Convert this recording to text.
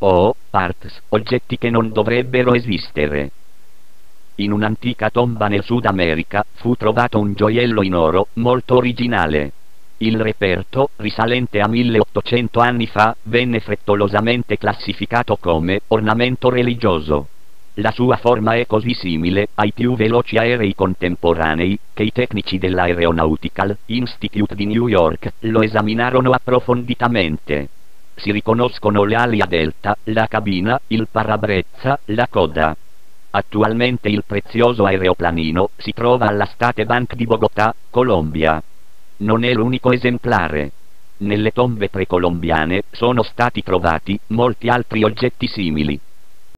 Oh, parts, oggetti che non dovrebbero esistere. In un'antica tomba nel Sud America fu trovato un gioiello in oro molto originale. Il reperto, risalente a 1800 anni fa, venne frettolosamente classificato come ornamento religioso. La sua forma è così simile ai più veloci aerei contemporanei che i tecnici dell'Aeronautical Institute di New York lo esaminarono approfonditamente. Si riconoscono le ali a delta, la cabina, il parabrezza, la coda. Attualmente il prezioso aeroplanino si trova alla State Bank di Bogotà, Colombia. Non è l'unico esemplare. Nelle tombe precolombiane sono stati trovati molti altri oggetti simili.